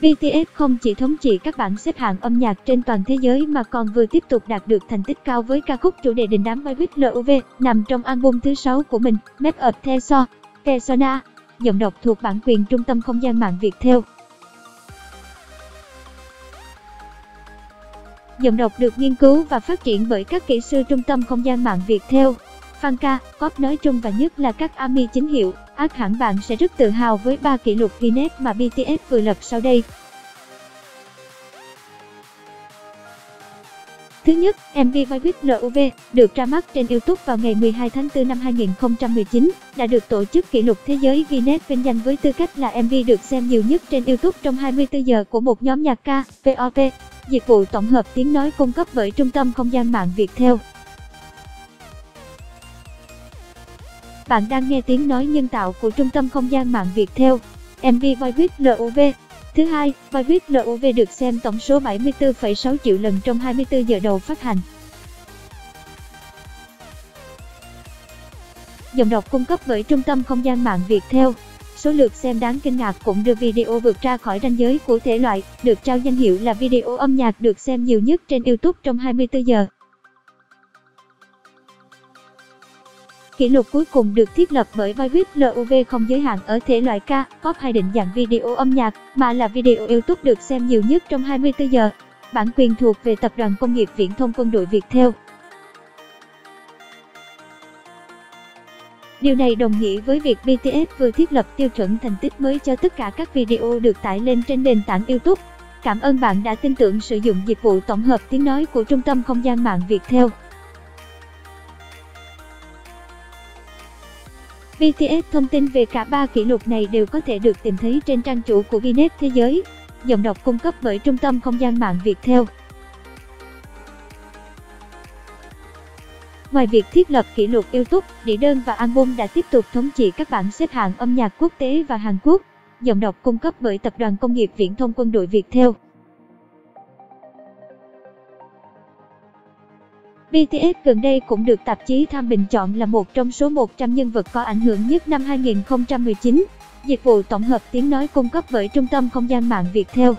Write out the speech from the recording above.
BTS không chỉ thống trị các bảng xếp hạng âm nhạc trên toàn thế giới mà còn vừa tiếp tục đạt được thành tích cao với ca khúc chủ đề đình đám My With LOV nằm trong album thứ 6 của mình, Make Up Teso, Persona, giọng đọc thuộc bản quyền Trung tâm Không gian mạng Việt theo. Giọng đọc được nghiên cứu và phát triển bởi các kỹ sư Trung tâm Không gian mạng Việt theo. Fan ca, pop nói chung và nhất là các ARMY chính hiệu, ác hẳn bạn sẽ rất tự hào với ba kỷ lục Guinness mà BTS vừa lập sau đây. Thứ nhất, MV Boy With LOVE được ra mắt trên YouTube vào ngày 12 tháng 4 năm 2019, đã được tổ chức kỷ lục thế giới Guinness vinh danh với tư cách là MV được xem nhiều nhất trên YouTube trong 24 giờ của một nhóm nhạc ca, POP, dịch vụ tổng hợp tiếng nói cung cấp bởi Trung tâm Không gian mạng Việt Bạn đang nghe tiếng nói nhân tạo của Trung tâm Không gian mạng Việt theo. MV Boy With LOV Thứ hai, Boy With LOV được xem tổng số 74,6 triệu lần trong 24 giờ đầu phát hành. Dòng đọc cung cấp bởi Trung tâm Không gian mạng Việt theo. Số lượt xem đáng kinh ngạc cũng đưa video vượt ra khỏi ranh giới của thể loại, được trao danh hiệu là video âm nhạc được xem nhiều nhất trên YouTube trong 24 giờ. Kỷ lục cuối cùng được thiết lập bởi Vivid LUV không giới hạn ở thể loại ca, pop hay định dạng video âm nhạc, mà là video YouTube được xem nhiều nhất trong 24 giờ. Bản quyền thuộc về Tập đoàn Công nghiệp Viễn thông Quân đội Việt theo. Điều này đồng nghĩa với việc BTS vừa thiết lập tiêu chuẩn thành tích mới cho tất cả các video được tải lên trên nền tảng YouTube. Cảm ơn bạn đã tin tưởng sử dụng dịch vụ tổng hợp tiếng nói của Trung tâm Không gian mạng Việt theo. BTS thông tin về cả ba kỷ lục này đều có thể được tìm thấy trên trang chủ của Guinness Thế giới, dòng đọc cung cấp bởi Trung tâm Không gian mạng Việt theo. Ngoài việc thiết lập kỷ lục YouTube, đĩa đơn và album đã tiếp tục thống trị các bảng xếp hạng âm nhạc quốc tế và Hàn Quốc, dòng đọc cung cấp bởi Tập đoàn Công nghiệp Viễn thông Quân đội Việt theo. BTS gần đây cũng được tạp chí Time bình chọn là một trong số 100 nhân vật có ảnh hưởng nhất năm 2019. Dịch vụ tổng hợp tiếng nói cung cấp bởi Trung tâm Không gian mạng Việt theo.